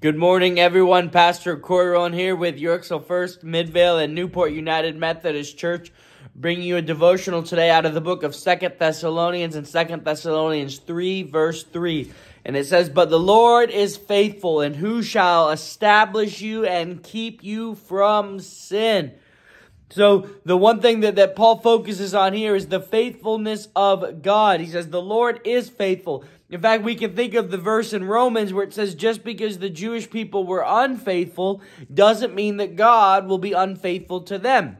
Good morning, everyone. Pastor Corey Rowan here with Yorksville First, Midvale, and Newport United Methodist Church, bringing you a devotional today out of the book of Second Thessalonians and Second Thessalonians 3, verse 3. And it says, But the Lord is faithful, and who shall establish you and keep you from sin? So the one thing that, that Paul focuses on here is the faithfulness of God. He says the Lord is faithful. In fact, we can think of the verse in Romans where it says just because the Jewish people were unfaithful doesn't mean that God will be unfaithful to them.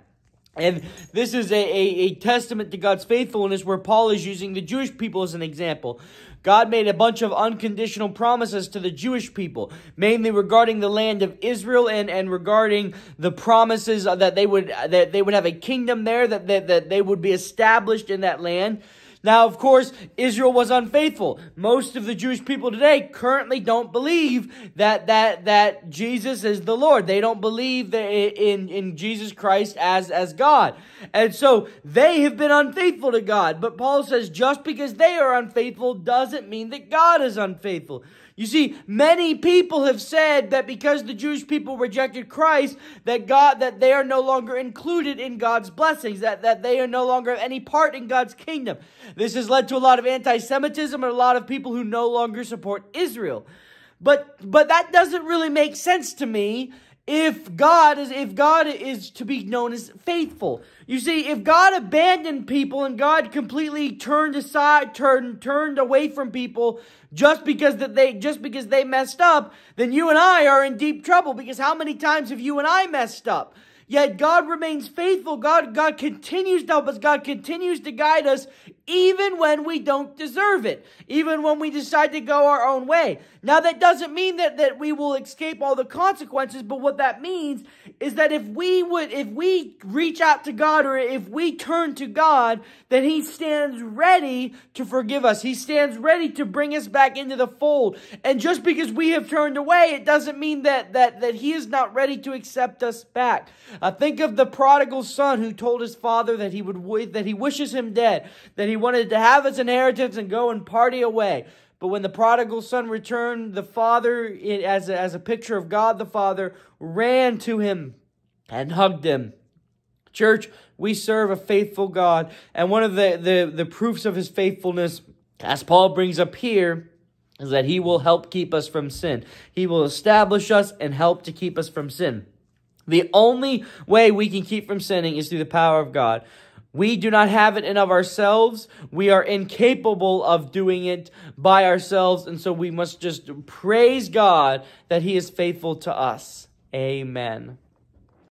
And this is a, a, a, testament to God's faithfulness where Paul is using the Jewish people as an example. God made a bunch of unconditional promises to the Jewish people, mainly regarding the land of Israel and, and regarding the promises that they would that they would have a kingdom there, that, that, that they would be established in that land. Now, of course, Israel was unfaithful. Most of the Jewish people today currently don't believe that that that Jesus is the Lord. They don't believe in in Jesus Christ as as God. And so they have been unfaithful to God. But Paul says just because they are unfaithful doesn't mean that God is unfaithful. You see, many people have said that because the Jewish people rejected Christ, that God that they are no longer included in God's blessings, that, that they are no longer any part in God's kingdom. This has led to a lot of anti-Semitism and a lot of people who no longer support Israel. But but that doesn't really make sense to me if God is if God is to be known as faithful. You see, if God abandoned people and God completely turned aside, turned turned away from people just because that they just because they messed up, then you and I are in deep trouble because how many times have you and I messed up? Yet God remains faithful. God, God continues to help us. God continues to guide us even when we don't deserve it, even when we decide to go our own way. Now, that doesn't mean that, that we will escape all the consequences, but what that means is that if we would, if we reach out to God or if we turn to God, then He stands ready to forgive us. He stands ready to bring us back into the fold. And just because we have turned away, it doesn't mean that, that, that He is not ready to accept us back. Uh, think of the prodigal son who told his father that he would, that he wishes him dead, that he wanted to have his inheritance and go and party away. But when the prodigal son returned, the father, as a, as a picture of God the Father, ran to him and hugged him. Church, we serve a faithful God. And one of the, the, the proofs of his faithfulness, as Paul brings up here, is that he will help keep us from sin. He will establish us and help to keep us from sin. The only way we can keep from sinning is through the power of God. We do not have it in of ourselves. We are incapable of doing it by ourselves. And so we must just praise God that he is faithful to us. Amen.